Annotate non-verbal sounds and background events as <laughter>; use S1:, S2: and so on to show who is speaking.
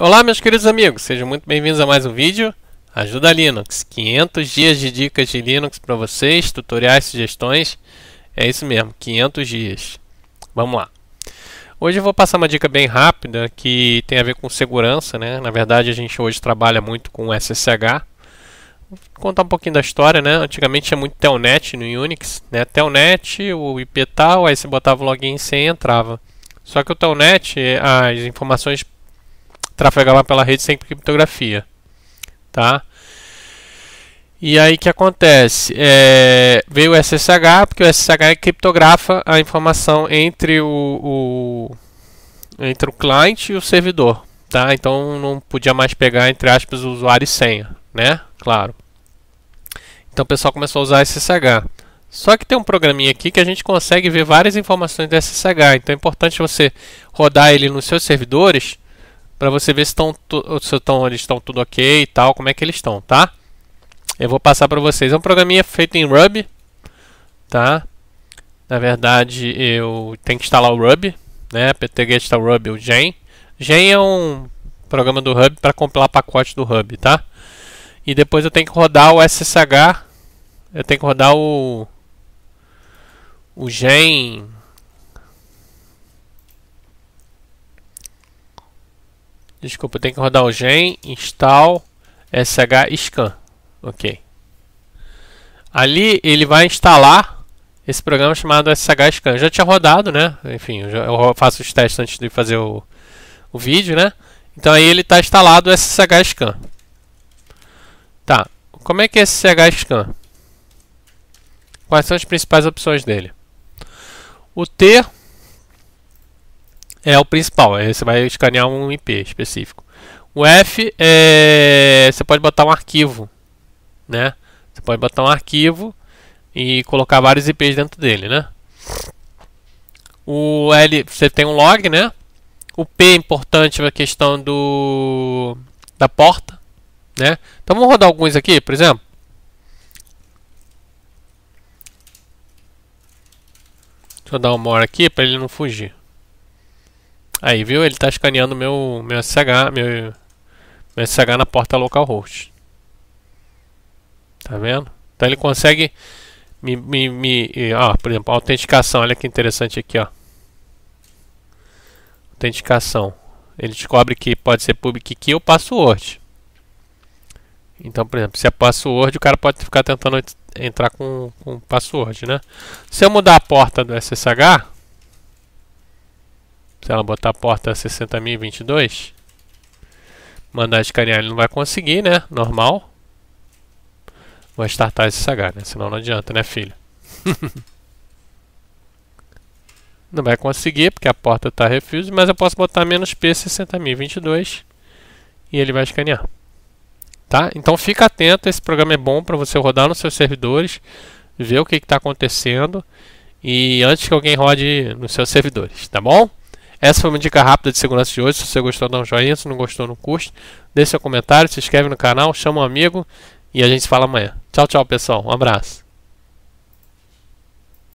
S1: Olá meus queridos amigos, sejam muito bem-vindos a mais um vídeo. Ajuda Linux, 500 dias de dicas de Linux para vocês, tutoriais, sugestões. É isso mesmo, 500 dias. Vamos lá. Hoje eu vou passar uma dica bem rápida que tem a ver com segurança né? Na verdade a gente hoje trabalha muito com SSH Vou contar um pouquinho da história, né? Antigamente tinha muito Telnet no Unix, né? Telnet, o IP tal, aí você botava o login e entrava. Só que o Telnet, as informações trafegava pela rede sem criptografia, tá? E aí que acontece? É, veio o SSH, porque o SSH criptografa a informação entre o, o, entre o cliente e o servidor, tá? Então não podia mais pegar entre aspas usuário e senha, né? Claro. Então o pessoal começou a usar SSH. Só que tem um programinha aqui que a gente consegue ver várias informações do SSH. Então é importante você rodar ele nos seus servidores para você ver se estão, se estão, eles estão tudo ok e tal, como é que eles estão, tá? Eu vou passar para vocês. É um programinha feito em Ruby, tá? Na verdade, eu tenho que instalar o Ruby, né? ptget Ruby, o Gen. Gen é um programa do Ruby para compilar pacote do Ruby, tá? E depois eu tenho que rodar o SSH, eu tenho que rodar o o Gen Desculpa, tem que rodar o gen install sh scan. Ok. Ali ele vai instalar esse programa chamado sh scan. Já tinha rodado, né? Enfim, eu, eu faço os testes antes de fazer o, o vídeo, né? Então aí ele está instalado o sh scan. Tá. Como é que é esse sh scan? Quais são as principais opções dele? O T é o principal. Aí você vai escanear um IP específico. O F é você pode botar um arquivo, né? Você pode botar um arquivo e colocar vários IPs dentro dele, né? O L você tem um log, né? O P é importante para a questão do da porta, né? Então vamos rodar alguns aqui, por exemplo. Deixa eu dar uma hora aqui para ele não fugir. Aí, viu? Ele está escaneando meu, meu SSH, meu, meu na porta localhost. Tá vendo? Então ele consegue me, me, me ó, por exemplo, autenticação, olha que interessante aqui, ó. Autenticação. Ele descobre que pode ser public key ou password. Então, por exemplo, se é password, o cara pode ficar tentando entrar com, com password, né? Se eu mudar a porta do SSH, se ela botar a porta 60.022, mandar escanear ele não vai conseguir, né? Normal. Vou startar esse SH, né? Senão não adianta, né, filho? <laughs> não vai conseguir porque a porta está refuse, mas eu posso botar menos P 60.022 e ele vai escanear. Tá? Então fica atento, esse programa é bom para você rodar nos seus servidores, ver o que está acontecendo e antes que alguém rode nos seus servidores, tá bom? Essa foi uma dica rápida de segurança de hoje. Se você gostou, dá um joinha. Se não gostou, não curte. Deixe seu comentário, se inscreve no canal, chama um amigo e a gente se fala amanhã. Tchau, tchau, pessoal. Um abraço.